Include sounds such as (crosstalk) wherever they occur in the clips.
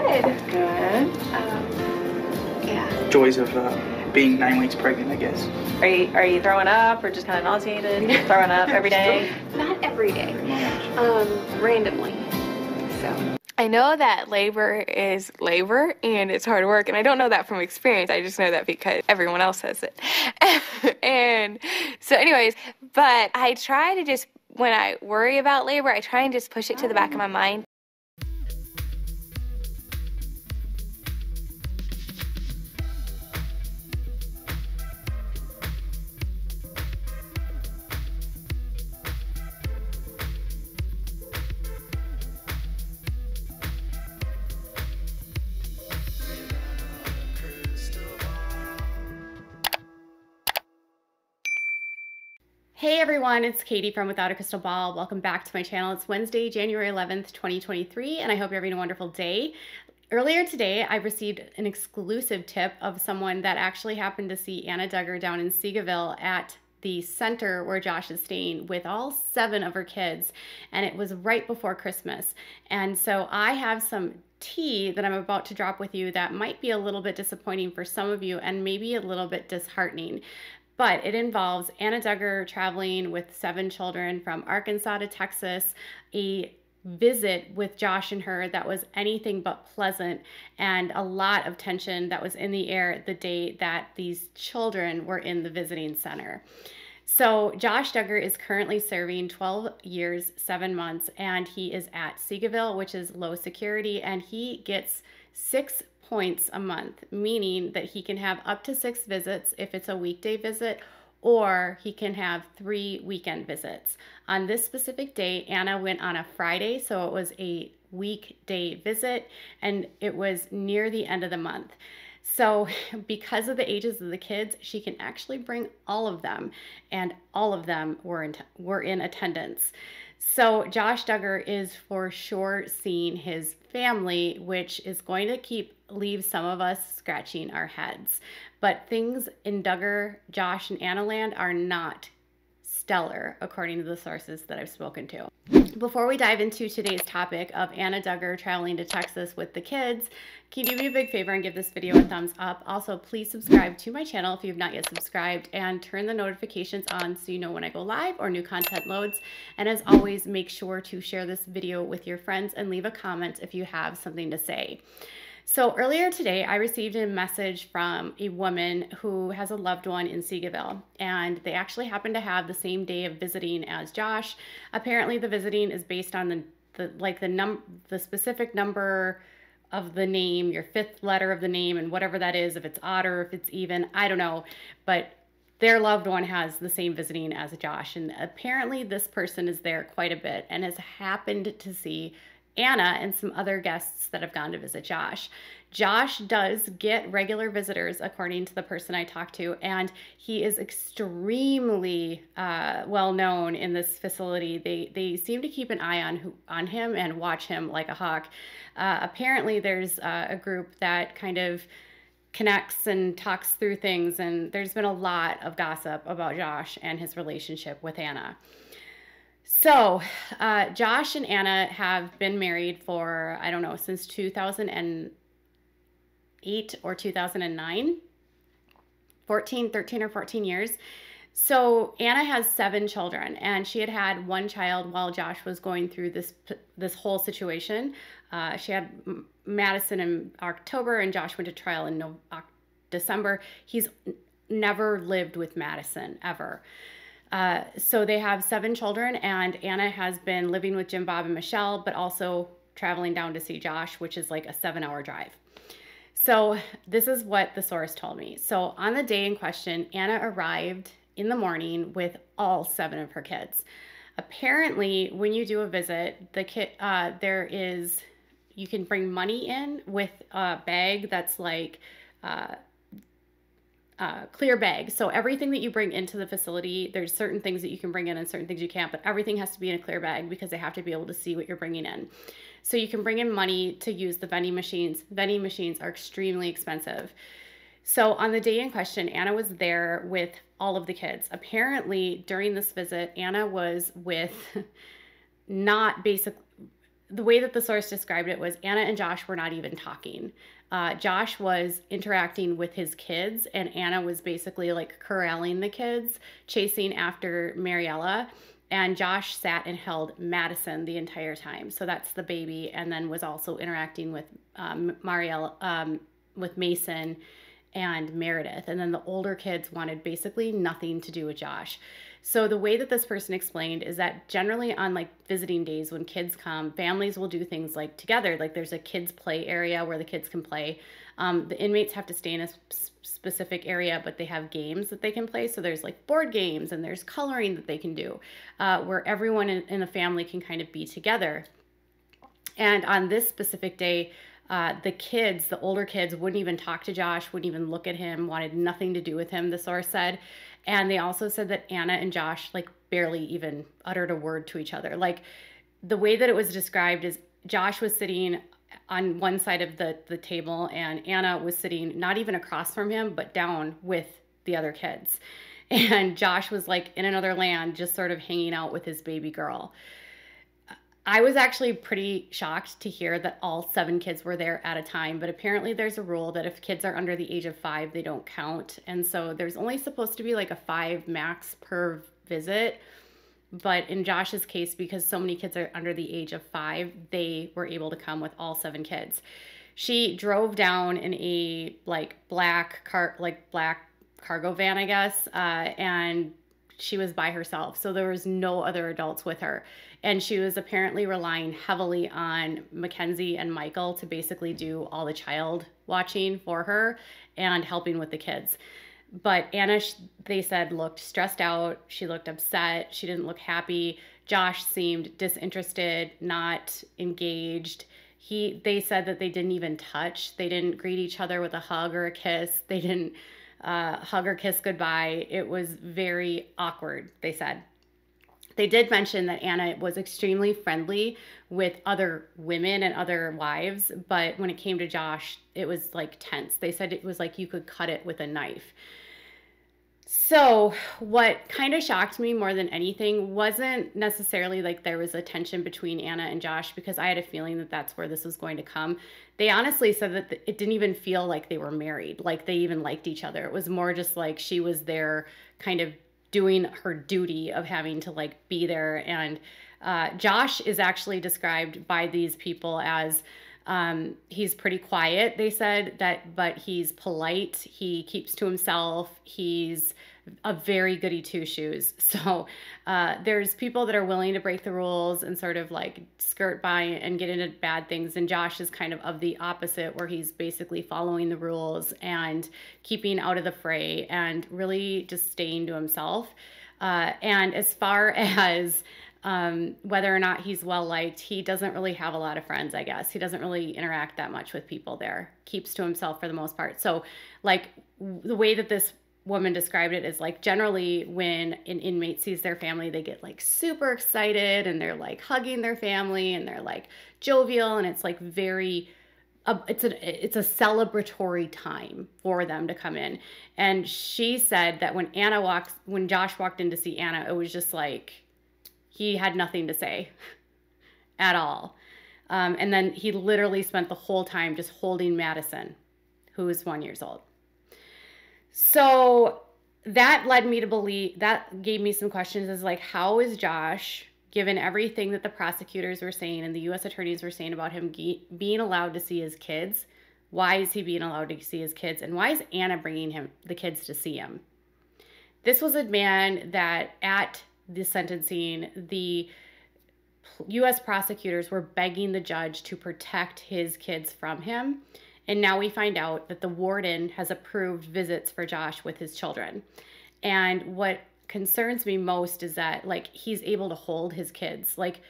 good. Good. Um, yeah. Joys of uh, being nine weeks pregnant, I guess. Are you, are you throwing up or just kind of nauseated? throwing up every day? (laughs) Not every day. Um, randomly. So. I know that labor is labor and it's hard work, and I don't know that from experience. I just know that because everyone else says it. (laughs) and so, anyways, but I try to just, when I worry about labor, I try and just push it to the back of my mind. Hey everyone, it's Katie from Without a Crystal Ball. Welcome back to my channel. It's Wednesday, January 11th, 2023, and I hope you're having a wonderful day. Earlier today, I received an exclusive tip of someone that actually happened to see Anna Duggar down in Seagoville at the center where Josh is staying with all seven of her kids, and it was right before Christmas. And so I have some tea that I'm about to drop with you that might be a little bit disappointing for some of you and maybe a little bit disheartening but it involves Anna Duggar traveling with seven children from Arkansas to Texas, a visit with Josh and her that was anything but pleasant and a lot of tension that was in the air the day that these children were in the visiting center. So, Josh Duggar is currently serving 12 years, seven months, and he is at Seagoville, which is low security, and he gets six points a month, meaning that he can have up to six visits if it's a weekday visit, or he can have three weekend visits. On this specific day, Anna went on a Friday, so it was a weekday visit, and it was near the end of the month. So, (laughs) because of the ages of the kids, she can actually bring all of them, and all of them were in, were in attendance. So, Josh Duggar is for sure seeing his family, which is going to keep leave some of us scratching our heads. But things in Duggar, Josh, and Anna Land are not stellar, according to the sources that I've spoken to. Before we dive into today's topic of Anna Duggar traveling to Texas with the kids, can you do me a big favor and give this video a thumbs up? Also, please subscribe to my channel if you've not yet subscribed and turn the notifications on so you know when I go live or new content loads. And as always, make sure to share this video with your friends and leave a comment if you have something to say. So earlier today, I received a message from a woman who has a loved one in Seagoville, and they actually happen to have the same day of visiting as Josh. Apparently, the visiting is based on the, the like the num the specific number of the name, your fifth letter of the name, and whatever that is, if it's odd or if it's even, I don't know, but their loved one has the same visiting as Josh, and apparently this person is there quite a bit and has happened to see Anna and some other guests that have gone to visit Josh. Josh does get regular visitors, according to the person I talked to, and he is extremely uh, well known in this facility. They they seem to keep an eye on who, on him and watch him like a hawk. Uh, apparently, there's uh, a group that kind of connects and talks through things, and there's been a lot of gossip about Josh and his relationship with Anna. So, uh, Josh and Anna have been married for, I don't know, since 2008 or 2009, 14, 13 or 14 years. So Anna has seven children, and she had had one child while Josh was going through this this whole situation. Uh, she had Madyson in October, and Josh went to trial in no, December. He's never lived with Madyson ever. Uh, so they have seven children, and Anna has been living with Jim Bob and Michelle, but also traveling down to see Josh, which is like a seven hour drive. So this is what the source told me. So on the day in question, Anna arrived in the morning with all seven of her kids. Apparently, when you do a visit, the kid uh, there is you can bring money in with a bag that's like uh, uh, clear bag. So everything that you bring into the facility, there's certain things that you can bring in and certain things you can't, but everything has to be in a clear bag because they have to be able to see what you're bringing in. So you can bring in money to use the vending machines. Vending machines are extremely expensive. So on the day in question, Anna was there with all of the kids. Apparently, during this visit, Anna was with (laughs) not basic the way that the source described it was Anna and Josh were not even talking. Uh, Josh was interacting with his kids, and Anna was basically like corralling the kids, chasing after Maryella. And Josh sat and held Madyson the entire time. So that's the baby, and then was also interacting with um, Maryella, um, with Mason and Meredith. And then the older kids wanted basically nothing to do with Josh. So the way that this person explained is that generally on like visiting days when kids come, families will do things like together. Like there's a kids play area where the kids can play. Um, the inmates have to stay in a specific area, but they have games that they can play. So there's like board games and there's coloring that they can do, uh, where everyone in, in the family can kind of be together. And on this specific day, uh, the kids, the older kids, wouldn't even talk to Josh, wouldn't even look at him, wanted nothing to do with him, the source said. And they also said that Anna and Josh like barely even uttered a word to each other. Like the way that it was described is Josh was sitting on one side of the, the table and Anna was sitting not even across from him, but down with the other kids. (laughs) And Josh was like in another land, just sort of hanging out with his baby girl. I was actually pretty shocked to hear that all seven kids were there at a time, but apparently there's a rule that if kids are under the age of five, they don't count. And so there's only supposed to be like a five max per visit. But in Josh's case, because so many kids are under the age of five, they were able to come with all seven kids. She drove down in a like black car, like black cargo van, I guess, uh, and she was by herself. So there was no other adults with her. And she was apparently relying heavily on Mackenzie and Michael to basically do all the child watching for her and helping with the kids. But Anna, they said, looked stressed out. She looked upset. She didn't look happy. Josh seemed disinterested, not engaged. He, they said that they didn't even touch. They didn't greet each other with a hug or a kiss. They didn't uh, hug or kiss goodbye. It was very awkward, they said. They did mention that Anna was extremely friendly with other women and other wives, but when it came to Josh, it was like tense. They said it was like you could cut it with a knife. So, what kind of shocked me more than anything wasn't necessarily like there was a tension between Anna and Josh because I had a feeling that that's where this was going to come. They honestly said that it didn't even feel like they were married, like they even liked each other. It was more just like she was there kind of doing her duty of having to like be there. And uh, Josh is actually described by these people as um, he's pretty quiet, they said that, but he's polite. He keeps to himself. He's a very goody two shoes. (laughs) So uh, there's people that are willing to break the rules and sort of like skirt by and get into bad things. And Josh is kind of of the opposite, where he's basically following the rules and keeping out of the fray and really just staying to himself. Uh, and as far (laughs) as um, whether or not he's well liked, he doesn't really have a lot of friends, I guess. He doesn't really interact that much with people there, keeps to himself for the most part. So, like, the way that this woman described it as like generally when an inmate sees their family they get like super excited and they're like hugging their family and they're like jovial and it's like very uh, it's a it's a celebratory time for them to come in. And she said that when anna walks when josh walked in to see anna it was just like he had nothing to say (laughs) at all. Um, and then he literally spent the whole time just holding madyson who is one years old so that led me to believe that gave me some questions is like how is Josh given everything that the prosecutors were saying and the US attorneys were saying about him being allowed to see his kids why is he being allowed to see his kids and why is Anna bringing him the kids to see him? This was a man that at the sentencing the US prosecutors were begging the judge to protect his kids from him and now we find out that the warden has approved visits for Josh with his children. And what concerns me most is that like he's able to hold his kids. Like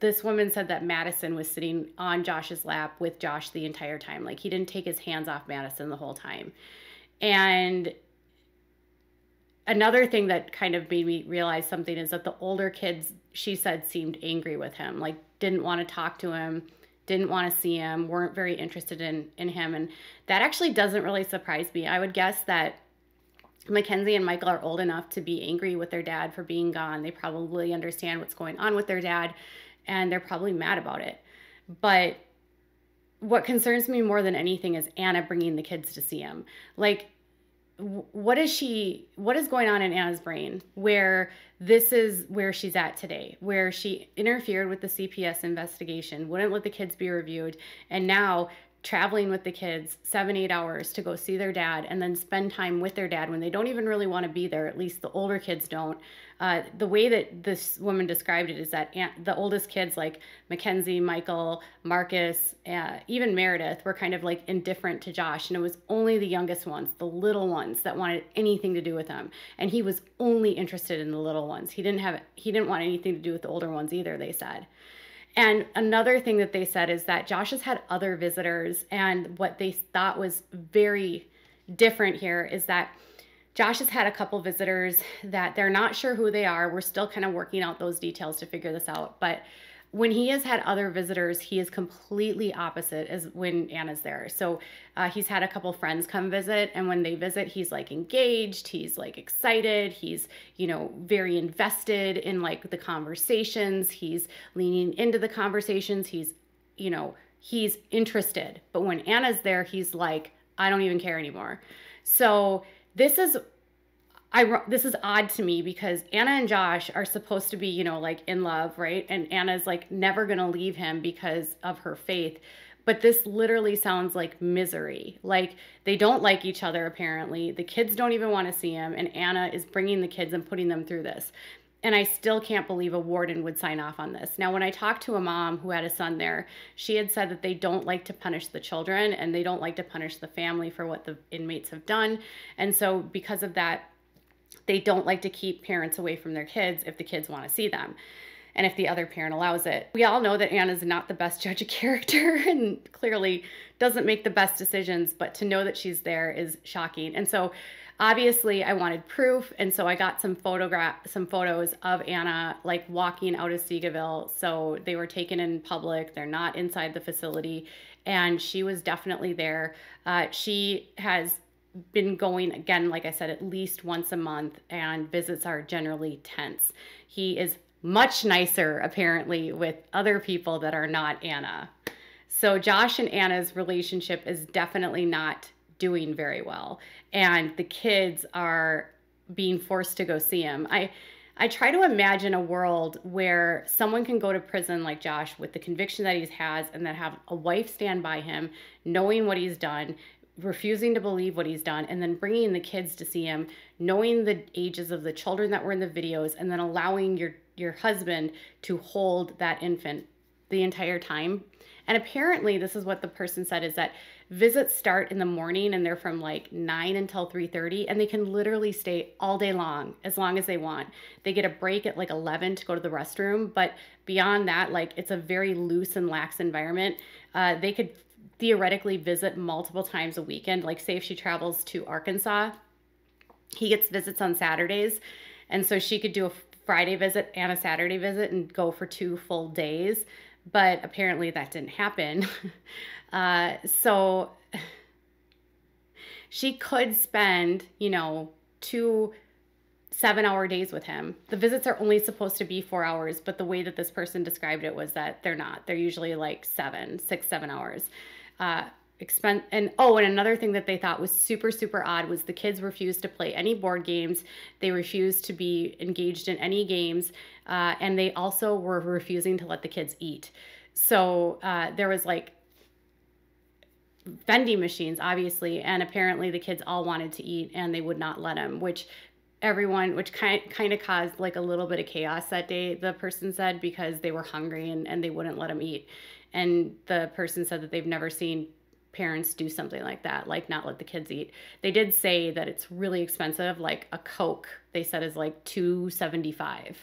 this woman said that Madyson was sitting on Josh's lap with Josh the entire time. Like he didn't take his hands off Madyson the whole time. And another thing that kind of made me realize something is that the older kids, she said, seemed angry with him, like didn't want to talk to him, didn't want to see him, weren't very interested in in him, and that actually doesn't really surprise me. I would guess that Mackenzie and Michael are old enough to be angry with their dad for being gone. They probably understand what's going on with their dad, and they're probably mad about it. But what concerns me more than anything is Anna bringing the kids to see him. Like, what is she what is going on in anna's brain where this is where she's at today where she interfered with the cps investigation wouldn't let the kids be reviewed and now traveling with the kids seven eight hours to go see their dad and then spend time with their dad when they don't even really want to be there at least the older kids don't. Uh, the way that this woman described it is that aunt, the oldest kids like mackenzie michael marcus uh, even meredith were kind of like indifferent to josh and it was only the youngest ones the little ones that wanted anything to do with him and he was only interested in the little ones. He didn't have he didn't want anything to do with the older ones either they said and another thing that they said is that Josh has had other visitors, and what they thought was very different here is that Josh has had a couple visitors that they're not sure who they are. We're still kind of working out those details to figure this out. But when he has had other visitors, he is completely opposite as when Anna's there. So uh, he's had a couple friends come visit, and when they visit, he's like engaged, he's like excited, he's you know very invested in like the conversations, he's leaning into the conversations, he's you know he's interested. But when Anna's there, he's like, I don't even care anymore. So this is I this is odd to me because Anna and Josh are supposed to be, you know, like in love, right? And Anna's like never going to leave him because of her faith. But this literally sounds like misery. Like they don't like each other apparently. The kids don't even want to see him and Anna is bringing the kids and putting them through this. And I still can't believe a warden would sign off on this. Now, when I talked to a mom who had a son there, she had said that they don't like to punish the children and they don't like to punish the family for what the inmates have done. And so, because of that, they don't like to keep parents away from their kids if the kids want to see them and if the other parent allows it. We all know that Anna's not the best (laughs) judge of character and clearly doesn't make the best decisions, but to know that she's there is shocking. And so obviously I wanted proof and so I got some photograph some photos of Anna like walking out of Seagoville. So they were taken in public. They're not inside the facility and she was definitely there. Uh, she has been going again, like I said, at least once a month, and visits are generally tense. He is much nicer, apparently, with other people that are not Anna. So, Josh and Anna's relationship is definitely not doing very well, and the kids are being forced to go see him. I I try to imagine a world where someone can go to prison like Josh with the conviction that he has and then have a wife stand by him, knowing what he's done, refusing to believe what he's done and then bringing the kids to see him knowing the ages of the children that were in the videos and then allowing your your husband to hold that infant the entire time and apparently this is what the person said is that visits start in the morning and they're from like 9 until 3:30 and they can literally stay all day long as long as they want. They get a break at like 11 to go to the restroom, but beyond that like it's a very loose and lax environment. Uh, they could theoretically visit multiple times a weekend. Like, say if she travels to Arkansas, he gets visits on Saturdays. And so she could do a Friday visit and a Saturday visit and go for two full days. But apparently that didn't happen. (laughs) uh, so she could spend, you know, two seven hour days with him. The visits are only supposed to be four hours, but the way that this person described it was that they're not. They're usually like seven, six, seven hours uh, expense and oh and another thing that they thought was super super odd was the kids refused to play any board games. They refused to be engaged in any games uh, and they also were refusing to let the kids eat. So uh, there was like vending machines obviously and apparently the kids all wanted to eat and they would not let them which everyone which kind kind of caused like a little bit of chaos that day the person said because they were hungry and, and they wouldn't let them eat and the person said that they've never seen parents do something like that, like not let the kids eat. They did say that it's really expensive, like a Coke, they said is like 275.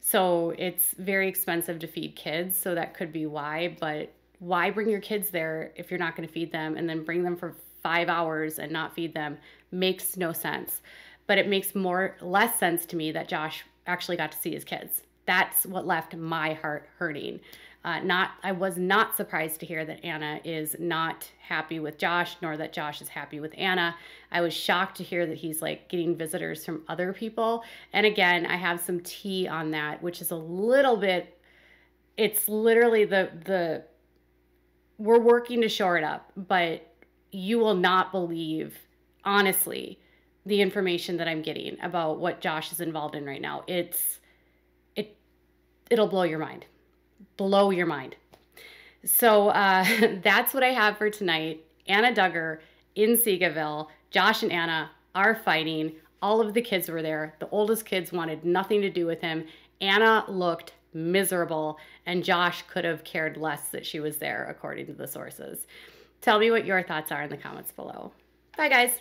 So it's very expensive to feed kids, so that could be why, but why bring your kids there if you're not going to feed them and then bring them for 5 hours and not feed them makes no sense. But it makes more less sense to me that Josh actually got to see his kids. That's what left my heart hurting. Uh, not, I was not surprised to hear that Anna is not happy with Josh, nor that Josh is happy with Anna. I was shocked to hear that he's like getting visitors from other people. And again, I have some tea on that, which is a little bit. It's literally the the we're working to shore it up, but you will not believe, honestly, the information that I'm getting about what Josh is involved in right now. It's it it'll blow your mind. Blow your mind. So uh, (laughs) that's what I have for tonight. Anna Duggar in Seagoville. Josh and Anna are fighting. All of the kids were there. The oldest kids wanted nothing to do with him. Anna looked miserable, and Josh could have cared less that she was there, according to the sources. Tell me what your thoughts are in the comments below. Bye, guys.